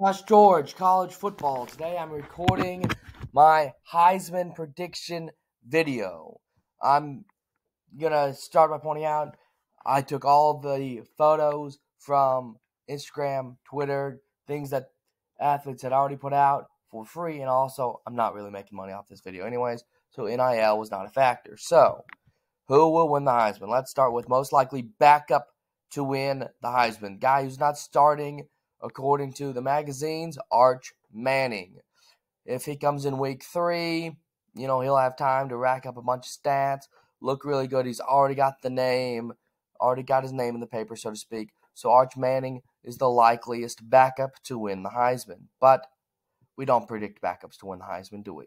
Josh George, college football. Today I'm recording my Heisman prediction video. I'm gonna start by pointing out I took all the photos from Instagram, Twitter, things that athletes had already put out for free, and also I'm not really making money off this video anyways, so NIL was not a factor. So, who will win the Heisman? Let's start with most likely backup to win the Heisman. Guy who's not starting according to the magazines, Arch Manning. If he comes in week three, you know, he'll have time to rack up a bunch of stats, look really good. He's already got the name, already got his name in the paper, so to speak. So Arch Manning is the likeliest backup to win the Heisman. But we don't predict backups to win the Heisman, do we?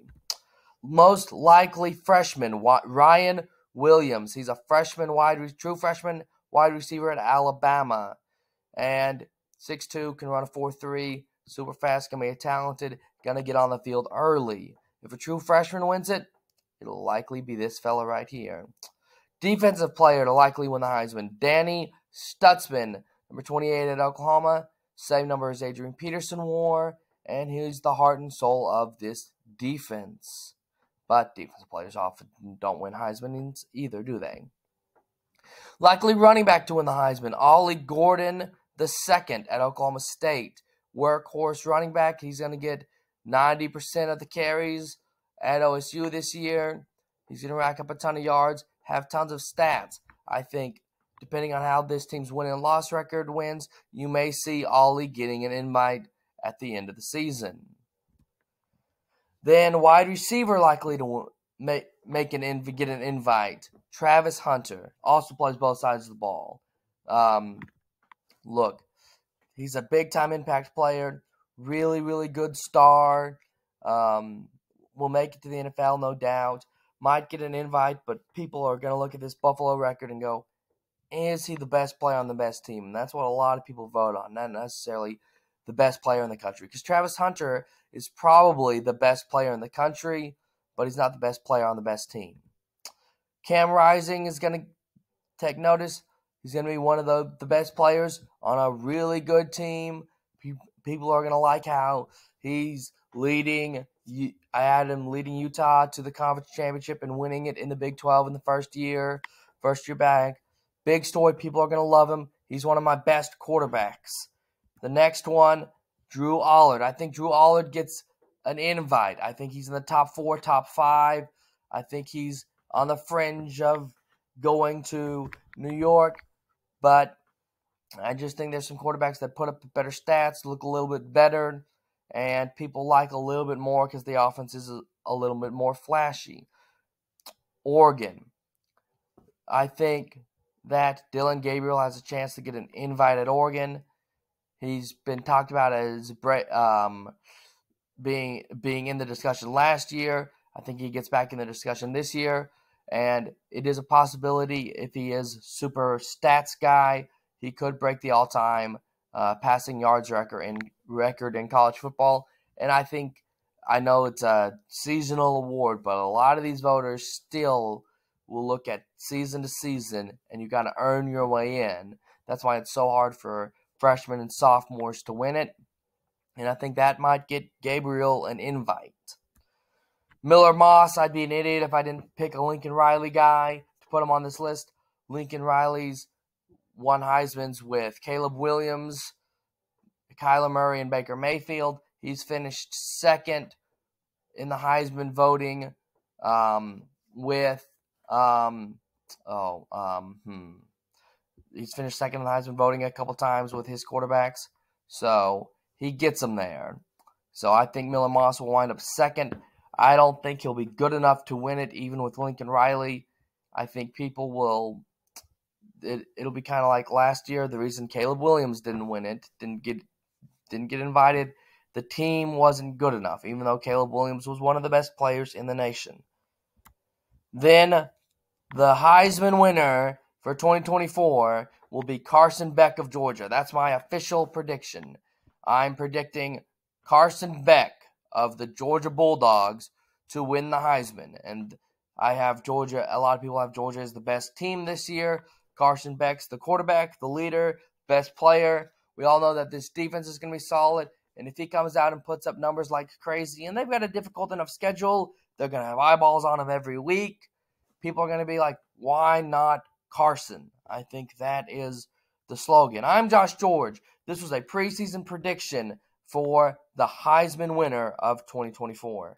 Most likely freshman, Ryan Williams. He's a freshman wide, true freshman wide receiver at Alabama. And 6'2, can run a 4-3, super fast, gonna be a talented, gonna get on the field early. If a true freshman wins it, it'll likely be this fella right here. Defensive player to likely win the Heisman, Danny Stutsman, number 28 at Oklahoma. Same number as Adrian Peterson wore, and he's the heart and soul of this defense. But defensive players often don't win Heisman either, do they? Likely running back to win the Heisman, Ollie Gordon the second at Oklahoma State. Workhorse running back. He's going to get 90% of the carries at OSU this year. He's going to rack up a ton of yards, have tons of stats. I think, depending on how this team's winning and loss record wins, you may see Ollie getting an invite at the end of the season. Then wide receiver likely to make make an inv- get an invite. Travis Hunter also plays both sides of the ball. Um, look, he's a big time impact player, really, really good star. Um, will make it to the NFL, no doubt. Might get an invite, but people are going to look at this Buffalo record and go, is he the best player on the best team? And that's what a lot of people vote on, not necessarily the best player in the country. Because Travis Hunter is probably the best player in the country, but he's not the best player on the best team. Cam Rising is going to take notice. He's going to be one of the, the best players on a really good team. People are going to like how he's leading. I had him leading Utah to the conference championship and winning it in the Big 12 in the first year, first year back. Big story. People are going to love him. He's one of my best quarterbacks. The next one, Drew Allar. I think Drew Allar gets an invite. I think he's in the top four, top five. I think he's on the fringe of going to New York. But I just think there's some quarterbacks that put up better stats, look a little bit better, and people like a little bit more because the offense is a, little bit more flashy. Oregon. I think that Dillon Gabriel has a chance to get an invite at Oregon. He's been talked about as um, being being in the discussion last year. I think he gets back in the discussion this year and it is a possibility if he is super stats guy, he could break the all-time uh, passing yards record in record in college football. And I think I know it's a seasonal award, but a lot of these voters still will look at season to season, and you got to earn your way in. That's why it's so hard for freshmen and sophomores to win it. And I think that might get Gabriel an invite. Miller Moss, I'd be an idiot if I didn't pick a Lincoln Riley guy to put him on this list. Lincoln Riley's won Heisman's with Caleb Williams, Kyler Murray, and Baker Mayfield. He's finished second in the Heisman voting um, with um, oh um, hmm. He's finished second in the Heisman voting a couple times with his quarterbacks, so he gets them there. So I think Miller Moss will wind up second. I don't think he'll be good enough to win it, even with Lincoln Riley. I think people will. It, it'll be kind of like last year. The reason Caleb Williams didn't win it, didn't get, didn't get invited. The team wasn't good enough, even though Caleb Williams was one of the best players in the nation. Then, the Heisman winner for 2024 will be Carson Beck of Georgia. That's my official prediction. I'm predicting Carson Beck of the Georgia Bulldogs to win the Heisman. And I have Georgia, a lot of people have Georgia as the best team this year. Carson Beck's the quarterback, the leader, best player. We all know that this defense is going to be solid. And if he comes out and puts up numbers like crazy, and they've got a difficult enough schedule, they're going to have eyeballs on him every week. People are going to be like, why not Carson? I think that is the slogan. I'm Josh George. This was a preseason prediction for the Heisman winner of 2024.